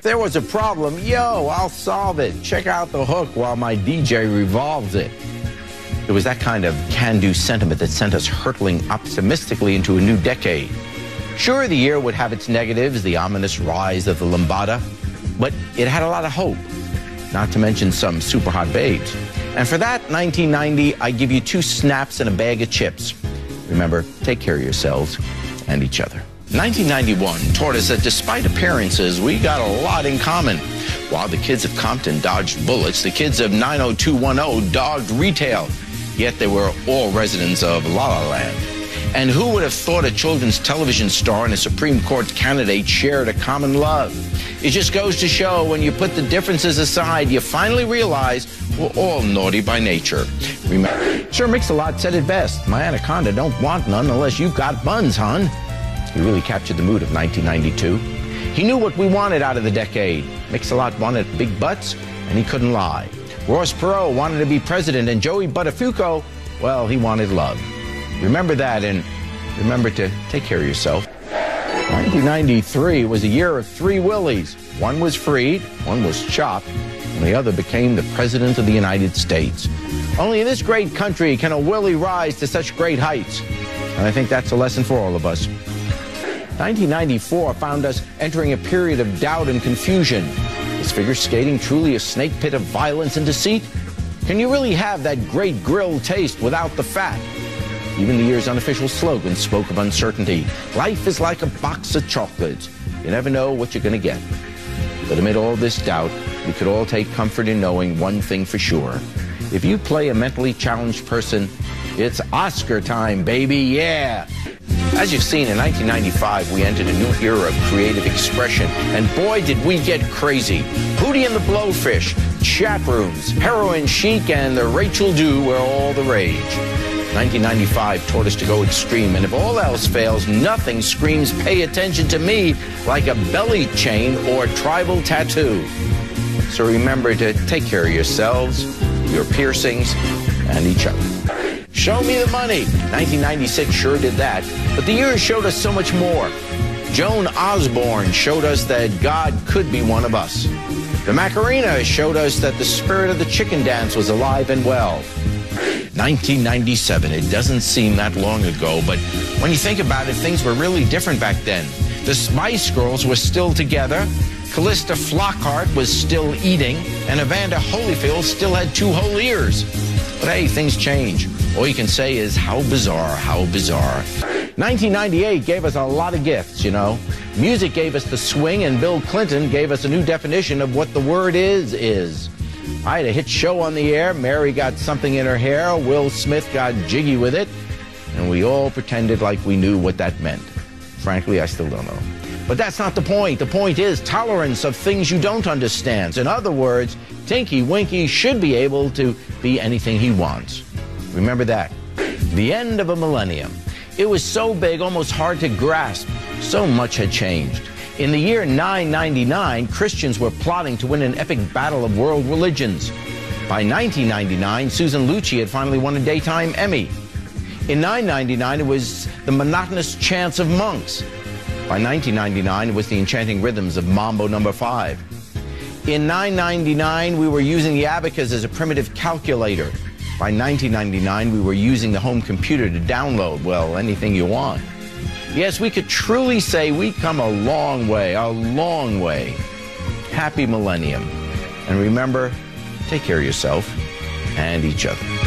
If there was a problem, yo, I'll solve it. Check out the hook while my DJ revolves it. It was that kind of can do sentiment that sent us hurtling optimistically into a new decade. Sure, the year would have its negatives, the ominous rise of the lambada, but it had a lot of hope, not to mention some super hot babes. And for that, 1990, I give you two snaps and a bag of chips. Remember, take care of yourselves and each other. 1991 taught us that despite appearances, we got a lot in common. While the kids of Compton dodged bullets, the kids of 90210 dogged retail. Yet they were all residents of La La Land. And who would have thought a children's television star and a Supreme Court candidate shared a common love? It just goes to show when you put the differences aside, you finally realize we're all naughty by nature. Remember, Sir Mix-a-Lot said it best. My anaconda don't want none unless you've got buns, hon. He really captured the mood of 1992. He knew what we wanted out of the decade. Mix-a-Lot wanted big butts, and he couldn't lie. Ross Perot wanted to be president, and Joey Buttafuoco, well, he wanted love. Remember that, and remember to take care of yourself. 1993 was a year of three Willies. One was freed, one was chopped, and the other became the President of the United States. Only in this great country can a Willie rise to such great heights. And I think that's a lesson for all of us. 1994 found us entering a period of doubt and confusion. Is figure skating truly a snake pit of violence and deceit? Can you really have that great grilled taste without the fat? Even the year's unofficial slogan spoke of uncertainty. Life is like a box of chocolates. You never know what you're going to get. But amid all this doubt, we could all take comfort in knowing one thing for sure. If you play a mentally challenged person, it's Oscar time, baby, yeah! As you've seen, in 1995, we entered a new era of creative expression, and boy, did we get crazy. Hootie and the Blowfish, chat rooms, heroin chic, and the Rachel Do were all the rage. 1995 taught us to go extreme, and if all else fails, nothing screams pay attention to me like a belly chain or tribal tattoo. So remember to take care of yourselves, your piercings, and each other. Show me the money. 1996 sure did that, but the years showed us so much more. Joan Osborne showed us that God could be one of us. The Macarena showed us that the spirit of the chicken dance was alive and well. 1997. It doesn't seem that long ago, but when you think about it, things were really different back then. The Spice Girls were still together, Calista Flockhart was still eating, and Evander Holyfield still had two whole ears. But hey, things change. All you can say is, how bizarre, how bizarre. 1998 gave us a lot of gifts, you know. Music gave us the swing, and Bill Clinton gave us a new definition of what the word is, is. I had a hit show on the air. Mary got something in her hair. Will Smith got jiggy with it. And we all pretended like we knew what that meant. Frankly, I still don't know. But that's not the point. The point is tolerance of things you don't understand. In other words, Tinky Winky should be able to be anything he wants. Remember that. The end of a millennium. It was so big, almost hard to grasp. So much had changed. In the year 999, Christians were plotting to win an epic battle of world religions. By 1999, Susan Lucci had finally won a daytime Emmy. In 999, it was the monotonous chants of monks. By 1999, it was the enchanting rhythms of Mambo Number 5. In 999, we were using the abacus as a primitive calculator. By 1999, we were using the home computer to download, well, anything you want. Yes, we could truly say we've come a long way, a long way. Happy millennium. And remember, take care of yourself and each other.